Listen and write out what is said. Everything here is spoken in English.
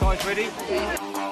Guys ready?